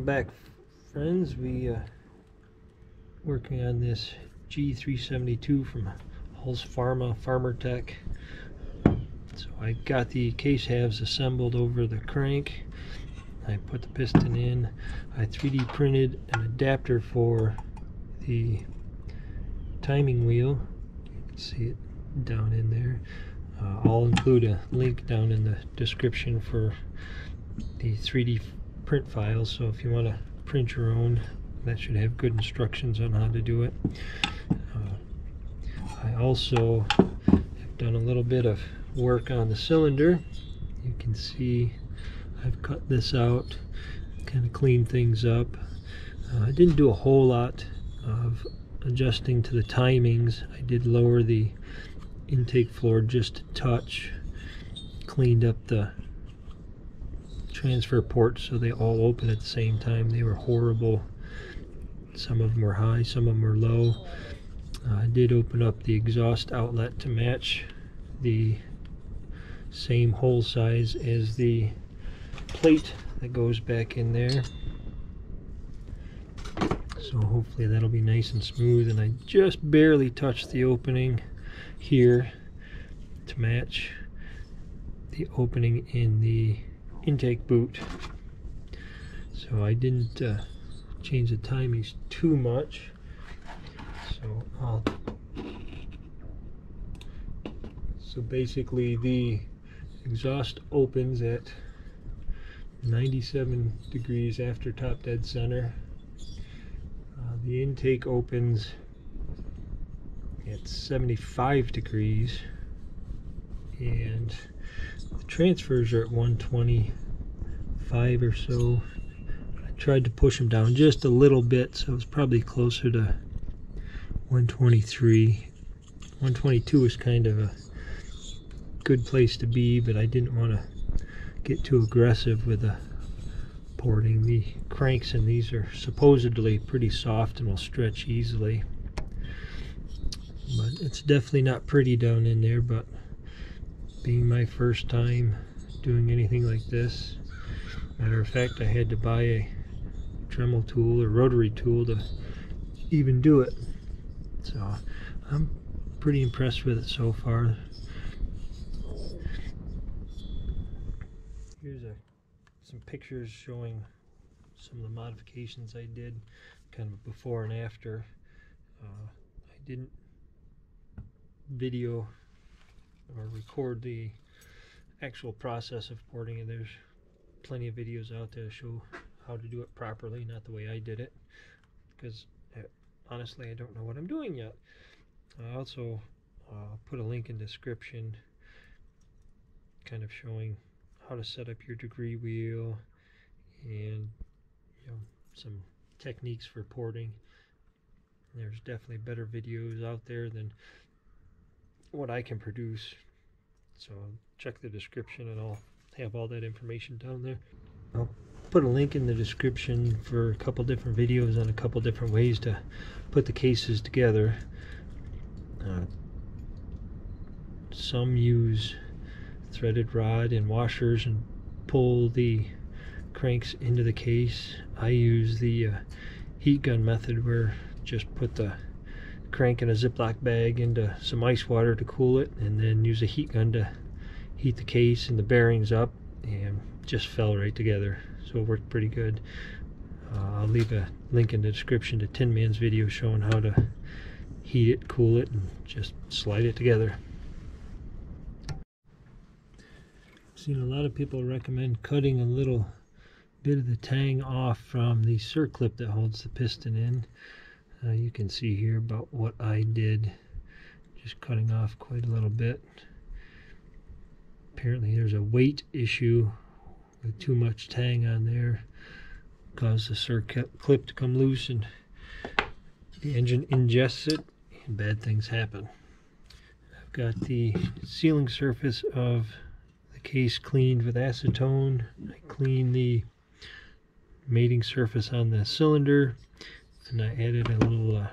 welcome back friends. We uh working on this G372 from Husqvarna Farmertec. So I got the case halves assembled over the crank. I put the piston in. I 3D printed an adapter for the timing wheel. You can see it down in there. Uh, I'll include a link down in the description for the 3D print files so if you want to print your own that should have good instructions on how to do it. Uh, I also have done a little bit of work on the cylinder. You can see I've cut this out kind of cleaned things up. Uh, I didn't do a whole lot of adjusting to the timings. I did lower the intake floor just a touch cleaned up the transfer ports so they all open at the same time. They were horrible. Some of them were high, some of them were low. Uh, I did open up the exhaust outlet to match the same hole size as the plate that goes back in there. So hopefully that'll be nice and smooth and I just barely touched the opening here to match the opening in the intake boot. So I didn't uh, change the timings too much. So I'll so basically the exhaust opens at 97 degrees after top dead center. Uh, the intake opens at 75 degrees and the transfers are at 125 or so. I tried to push them down just a little bit, so it's probably closer to 123. 122 is kind of a good place to be, but I didn't want to get too aggressive with the porting. The cranks in these are supposedly pretty soft and will stretch easily. But it's definitely not pretty down in there, but being my first time doing anything like this. Matter of fact, I had to buy a Dremel tool or rotary tool to even do it. So I'm pretty impressed with it so far. Here's a, some pictures showing some of the modifications I did kind of before and after. Uh, I didn't video or record the actual process of porting and there's plenty of videos out there to show how to do it properly not the way I did it because uh, honestly I don't know what I'm doing yet. I also uh, put a link in description kind of showing how to set up your degree wheel and you know some techniques for porting there's definitely better videos out there than what I can produce. So check the description and I'll have all that information down there. I'll put a link in the description for a couple different videos on a couple different ways to put the cases together. Uh, some use threaded rod and washers and pull the cranks into the case. I use the uh, heat gun method where just put the crank in a Ziploc bag into some ice water to cool it and then use a heat gun to heat the case and the bearings up and just fell right together. So it worked pretty good. Uh, I'll leave a link in the description to Tin Man's video showing how to heat it, cool it, and just slide it together. I've seen a lot of people recommend cutting a little bit of the tang off from the circlip that holds the piston in uh, you can see here about what I did just cutting off quite a little bit. Apparently there's a weight issue with too much tang on there caused the circuit clip to come loose and the engine ingests it and bad things happen. I've got the sealing surface of the case cleaned with acetone. I cleaned the mating surface on the cylinder and I added a little uh,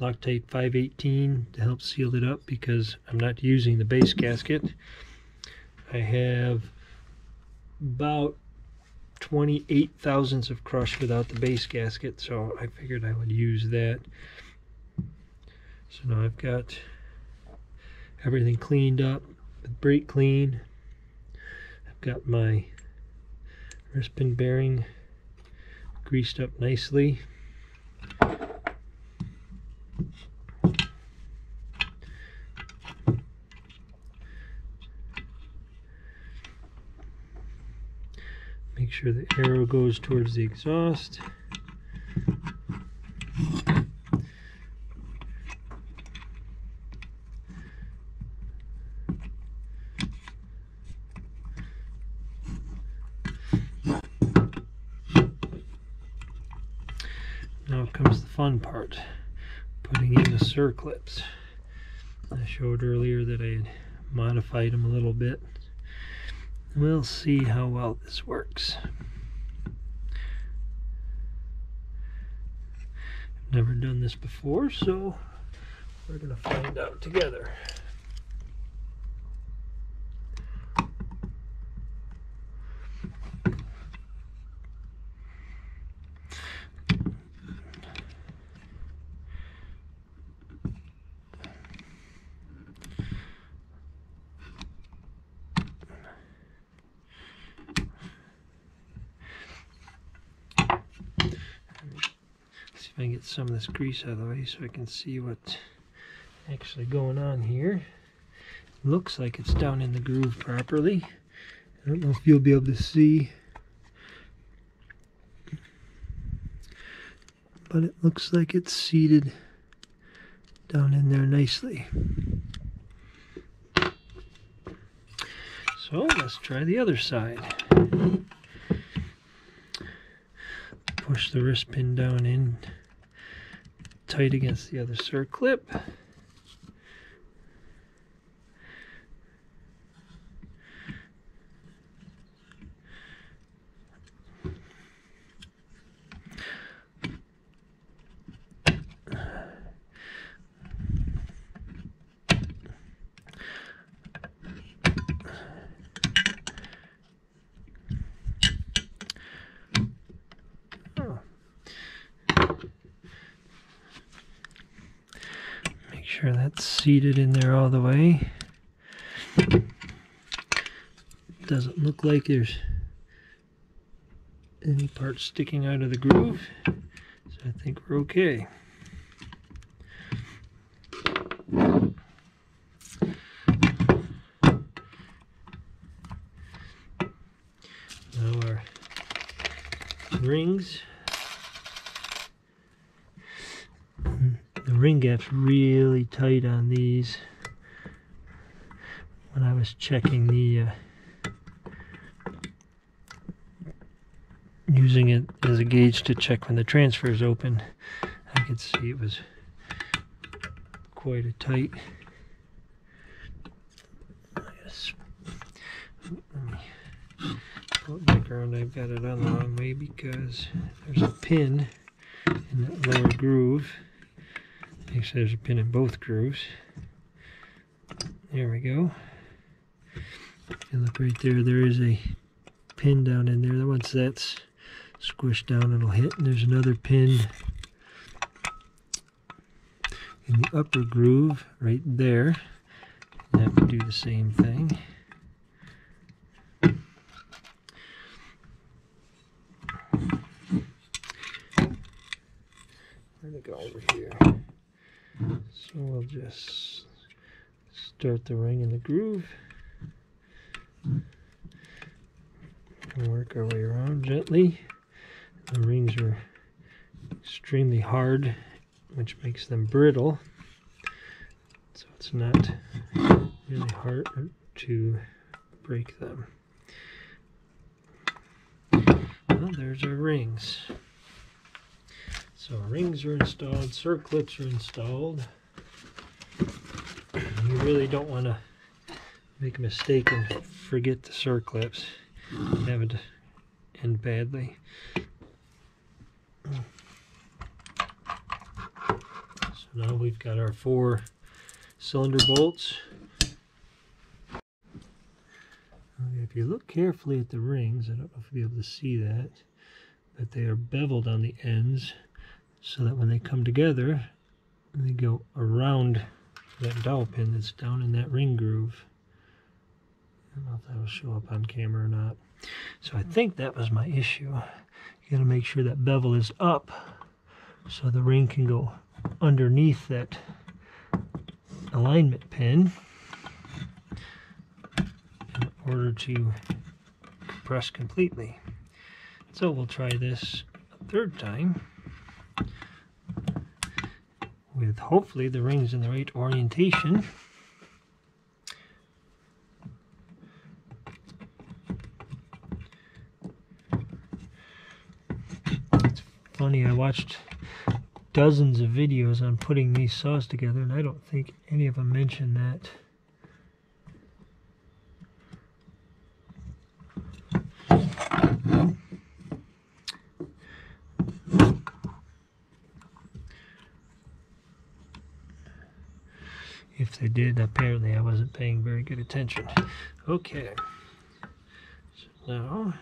Loctite 518 to help seal it up because I'm not using the base gasket. I have about 28 thousandths of crush without the base gasket, so I figured I would use that. So now I've got everything cleaned up, brake clean. I've got my wrist pin bearing greased up nicely. Sure the arrow goes towards the exhaust. Now comes the fun part, putting in the circlips. I showed earlier that I had modified them a little bit. We'll see how well this works. I've Never done this before, so we're going to find out together. See if I can get some of this grease out of the way so I can see what's actually going on here. Looks like it's down in the groove properly. I don't know if you'll be able to see. But it looks like it's seated down in there nicely. So let's try the other side. Push the wrist pin down in tight against the other circlip. Make sure that's seated in there all the way. Doesn't look like there's any part sticking out of the groove, so I think we're okay. Now our rings gap's really tight on these. When I was checking the uh, using it as a gauge to check when the transfer is open I could see it was quite a tight pull it I've got it on the wrong way because there's a pin in that lower groove Actually, there's a pin in both grooves. There we go. And look right there, there is a pin down in there. Once that's squished down, it'll hit. And there's another pin in the upper groove right there. And have to do the same thing. Where'd it go over here? So we'll just start the ring in the groove and work our way around gently. The rings are extremely hard, which makes them brittle. So it's not really hard to break them. Well, there's our rings. So rings are installed, circlips are installed. Really don't want to make a mistake and forget the circlips. Have it end badly. So now we've got our four cylinder bolts. If you look carefully at the rings, I don't know if you'll be able to see that, but they are beveled on the ends so that when they come together, they go around that dowel pin that's down in that ring groove. I don't know if that'll show up on camera or not. So I think that was my issue. You gotta make sure that bevel is up so the ring can go underneath that alignment pin in order to compress completely. So we'll try this a third time with hopefully the rings in the right orientation. It's funny, I watched dozens of videos on putting these saws together and I don't think any of them mention that. If they did, apparently I wasn't paying very good attention. Okay. So now,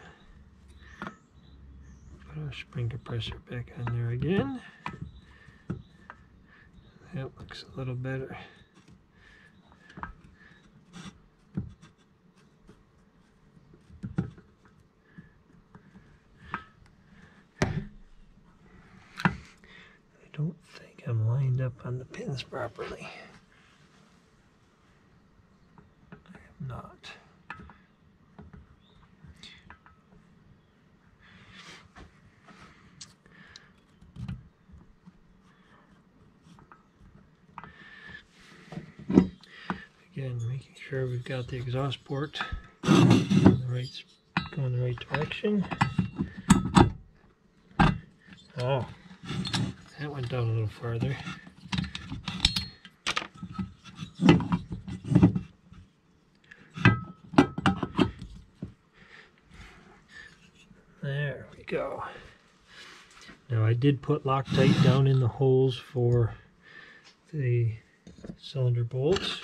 put our spring compressor back on there again. That looks a little better. I don't think I'm lined up on the pins properly. I am not. Again, making sure we've got the exhaust port the right, going the right direction. Oh, that went down a little farther. There we go. Now I did put Loctite down in the holes for the cylinder bolts.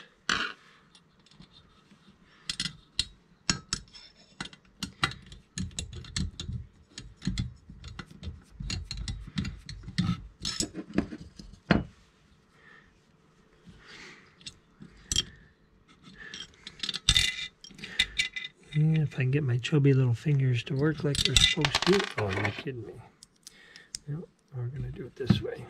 And if I can get my chubby little fingers to work like they're supposed to. Oh, you're kidding me. Nope, we're going to do it this way.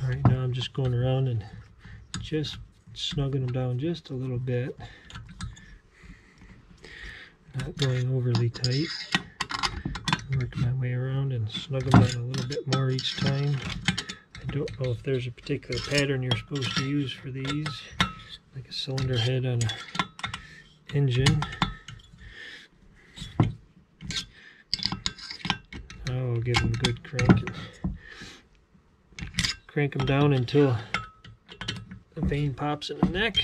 All right, now I'm just going around and just snugging them down just a little bit. Not going overly tight. Work my way around and snug them down a little bit more each time. I don't know if there's a particular pattern you're supposed to use for these, like a cylinder head on an engine. Oh, give them a good crank crank them down until the vein pops in the neck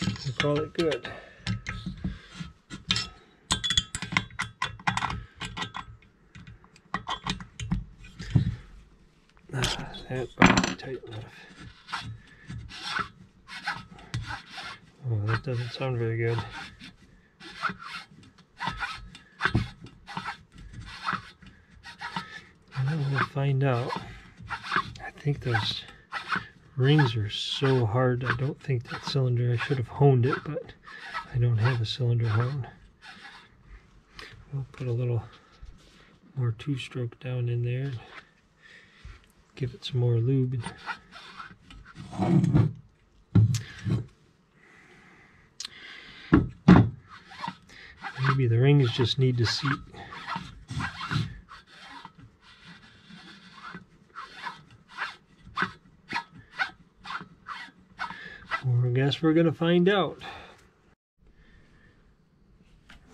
and call it good. Ah, that tight enough. Oh, that doesn't sound very good. We'll find out. Think those rings are so hard. I don't think that cylinder, I should have honed it, but I don't have a cylinder hone. We'll put a little more two-stroke down in there. Give it some more lube. Maybe the rings just need to seat. Well, I guess we're going to find out.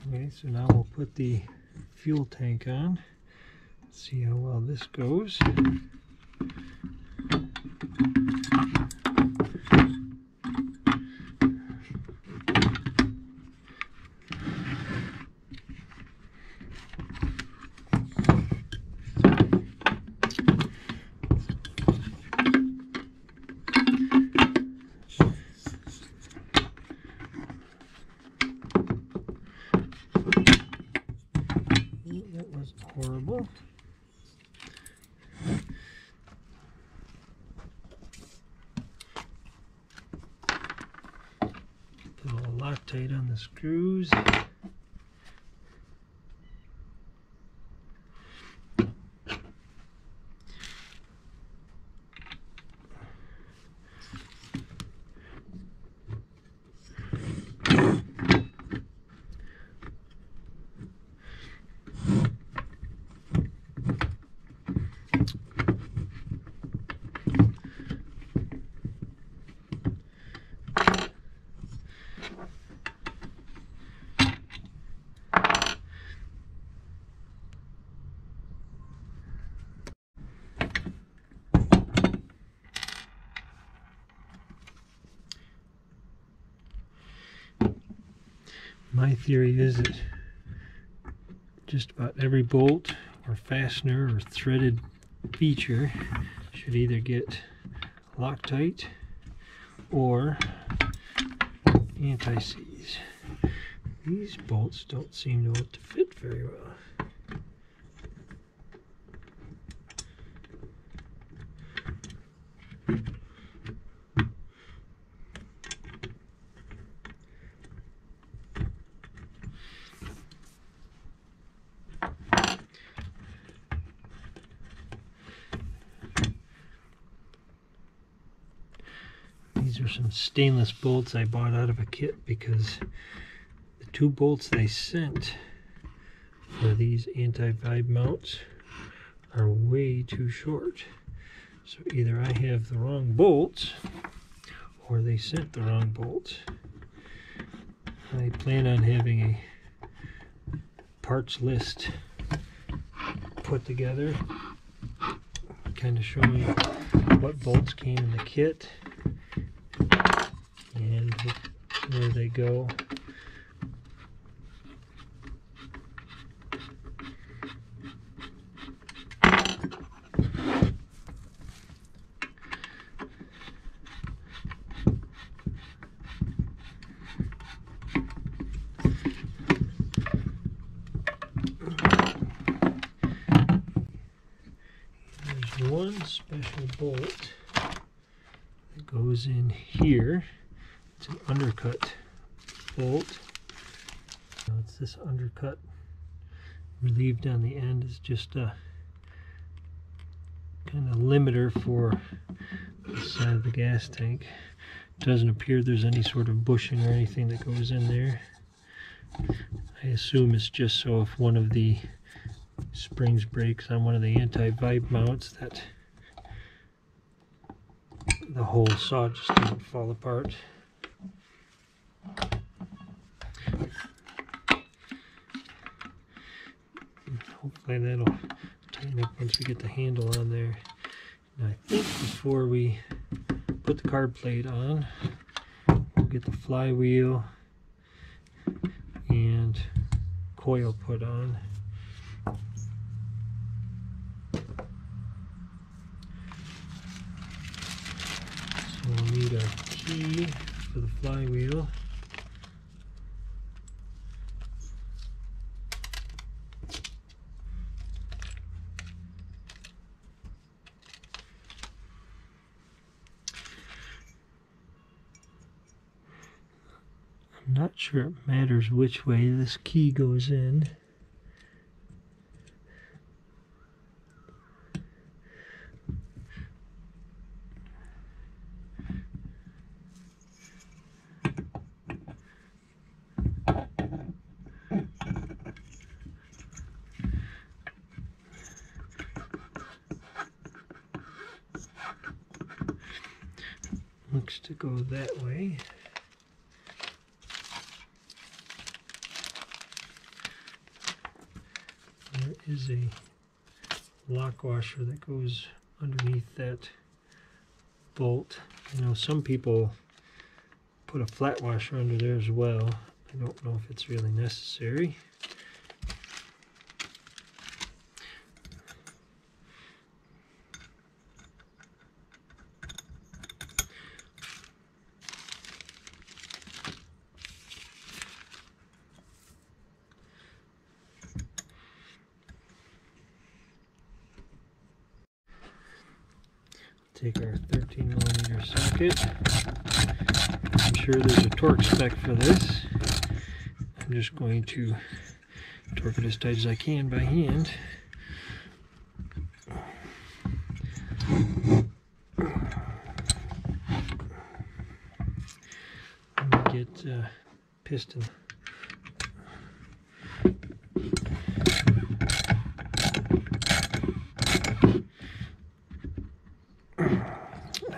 Okay, so now we'll put the fuel tank on. See how well this goes. That was horrible. Put a little Loctite on the screws. My theory is that just about every bolt or fastener or threaded feature should either get Loctite or anti-seize. These bolts don't seem to want to fit very well. These are some stainless bolts I bought out of a kit because the two bolts they sent for these anti-vibe mounts are way too short. So either I have the wrong bolts or they sent the wrong bolts. I plan on having a parts list put together kind of showing what bolts came in the kit and where they go. There's one special bolt that goes in here. It's an undercut bolt. Now it's this undercut relieved on the end is just a kind of limiter for the side of the gas tank. It Doesn't appear there's any sort of bushing or anything that goes in there. I assume it's just so if one of the springs breaks on one of the anti-vibe mounts that the whole saw just doesn't fall apart. Hopefully that'll tighten up once we get the handle on there. And I think before we put the card plate on, we'll get the flywheel and coil put on. So we'll need a key for the flywheel. matters which way this key goes in. Looks to go that way. Is a lock washer that goes underneath that bolt. I know some people put a flat washer under there as well. I don't know if it's really necessary. Take our 13 millimeter socket. I'm sure there's a torque spec for this. I'm just going to torque it as tight as I can by hand. Let me get uh, piston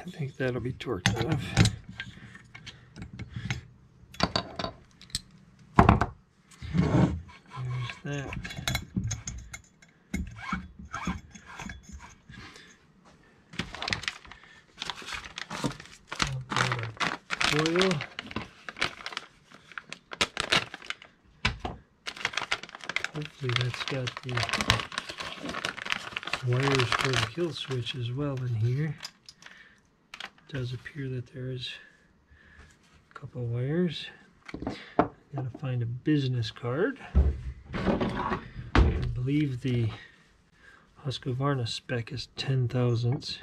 I think that'll be torqued enough. There's that. Oil. Hopefully that's got the wires for the kill switch as well in here. Does appear that there is a couple wires. Gotta find a business card. I believe the Husqvarna spec is 10 thousandths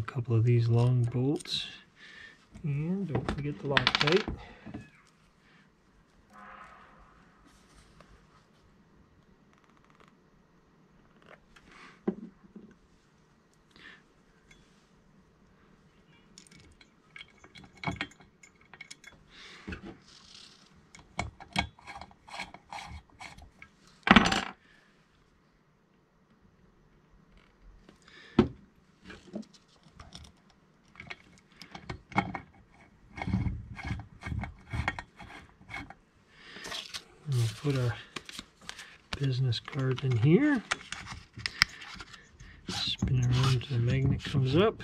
a couple of these long bolts and don't forget the Loctite. We'll put our business card in here. Spin around until the magnet comes up.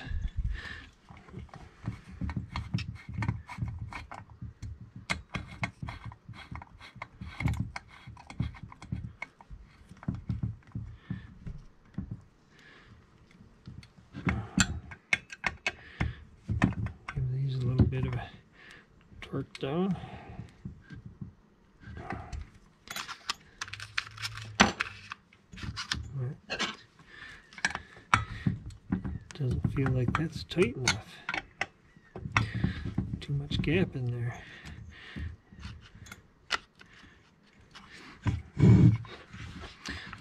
Give these a little bit of torque down. Doesn't feel like that's tight enough. Too much gap in there.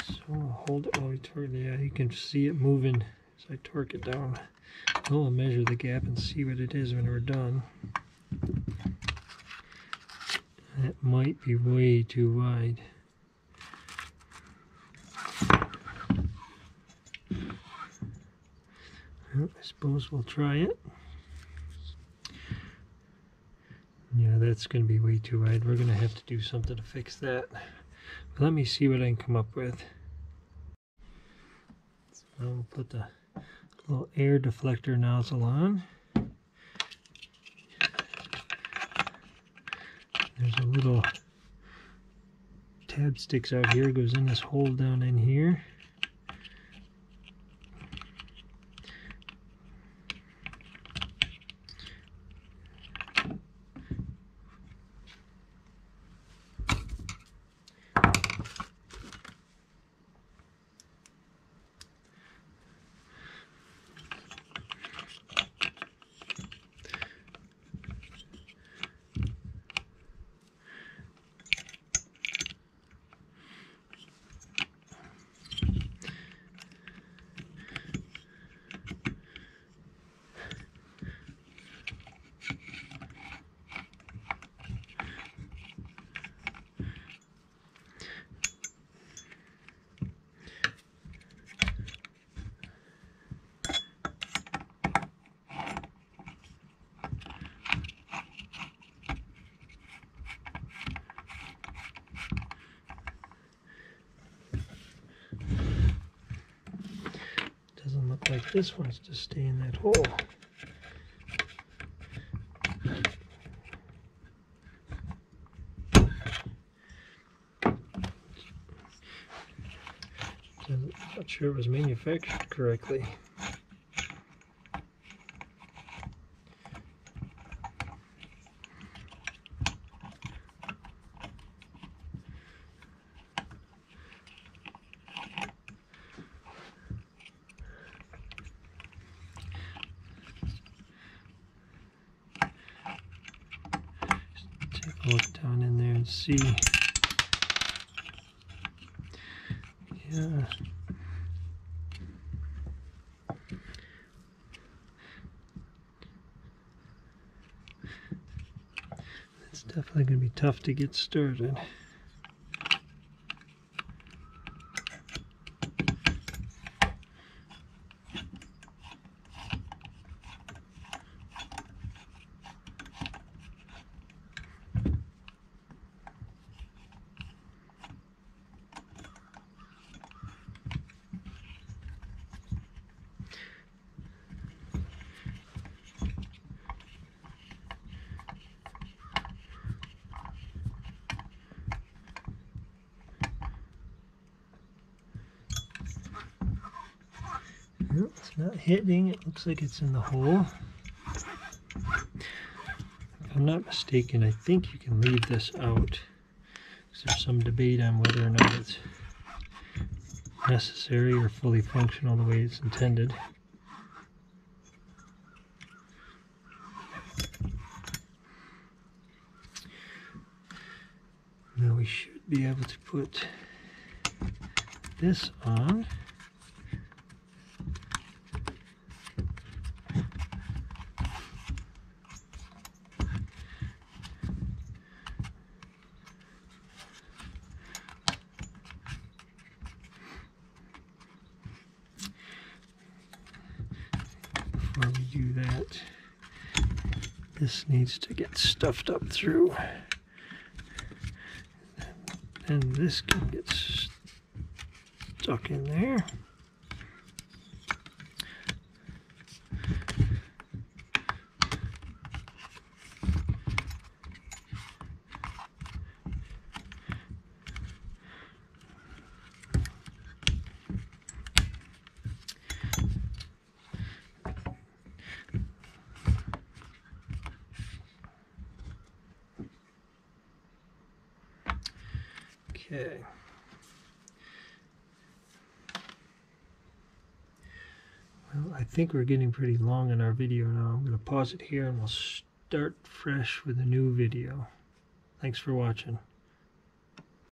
So I'll hold it while we torque it. Yeah, you can see it moving as I torque it down. We'll measure the gap and see what it is when we're done. That might be way too wide. Well, I suppose we'll try it. Yeah, that's going to be way too wide. We're going to have to do something to fix that. Let me see what I can come up with. So I'll put the little air deflector nozzle on. There's a little tab sticks out here, goes in this hole down in here. This one's to stay in that hole. I'm not sure it was manufactured correctly. Take a look down in there and see. Yeah. It's definitely going to be tough to get started. It's not hitting. It looks like it's in the hole. If I'm not mistaken, I think you can leave this out. There's some debate on whether or not it's necessary or fully functional the way it's intended. Now we should be able to put this on. Before we do that, this needs to get stuffed up through. And this can get stuck in there. Okay. Well, I think we're getting pretty long in our video now. I'm going to pause it here and we'll start fresh with a new video. Thanks for watching.